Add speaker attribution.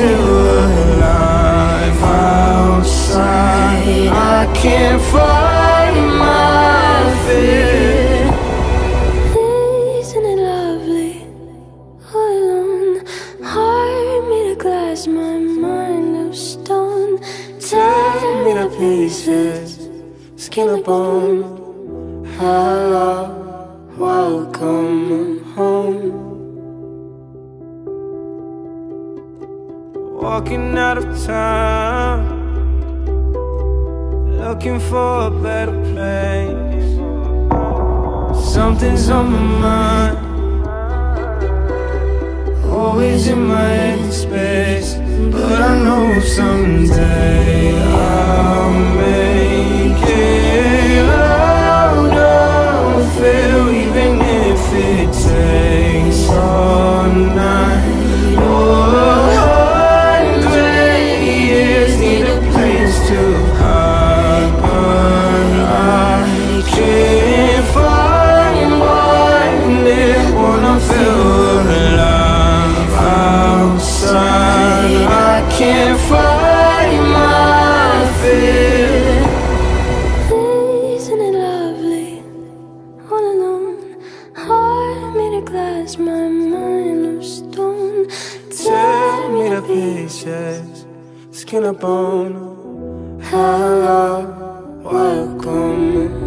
Speaker 1: feel alive outside. I can't find my fear.
Speaker 2: Isn't it lovely? All alone, heart made of glass, my mind of stone. Tear me to pieces,
Speaker 1: skin and bone. Hello, welcome home. Walking out of town, looking for a better place. Something's on my mind, always in my head space. But I know someday I'll of my
Speaker 2: mind of stone.
Speaker 1: Tear me to pieces, skin and bone. Hello, welcome